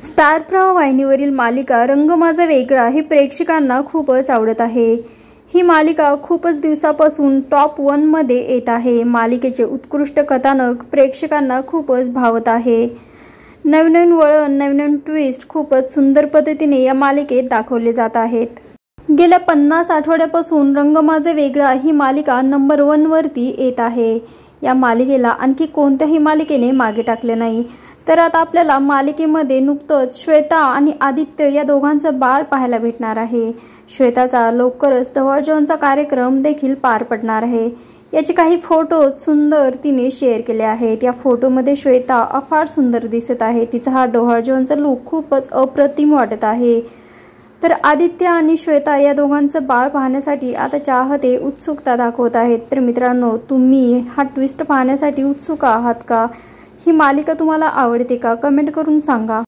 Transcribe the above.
Star वाहिनीवरील मालिका रंग माझा वेगळा हे प्रेक्षकांना खूपच आवडत आहे. ही मालिका खूपच दिवसापासून टॉप वनमध्ये येत आहे. मालिकेचे उत्कृष्ट कथानक प्रेक्षकांना खूपच भावत आहे. नवनवीन वळण नवनवीन ट्विस्ट खूपच सुंदर पद्धतीने या मालिकेत दाखवले जात आहेत. गेल्या पन्नास आठवड्यापासून रंग माझे वेगळा ही मालिका नंबर वनवरती येत आहे. या मालिकेला आणखी कोणत्याही मालिकेने मागे टाकले नाही. तर आता आपल्याला मालिकेमध्ये नुकतंच श्वेता आणि आदित्य या दोघांचं बाळ पाहायला भेटणार आहे. श्वेताचा लवकरच डवाळजेवणचा कार्यक्रम देखील पार पडणार आहे. याचे काही फोटोज सुंदर तिने शेअर केले आहेत. या फोटोमध्ये श्वेता अफार सुंदर दिसत आहे. तिचा हा डोहाळजेवणचा लूक खूपच अप्रतिम वाटत आहे. तर आदित्य आणि श्वेता या दोघांचं बाळ पाहण्यासाठी आता चाहते उत्सुकता दाखवत आहेत. तर मित्रांनो तुम्ही हा ट्विस्ट पाहण्यासाठी उत्सुक आहात का? ही मालिका तुम्हाला आवडते का? कमेंट करून सांगा.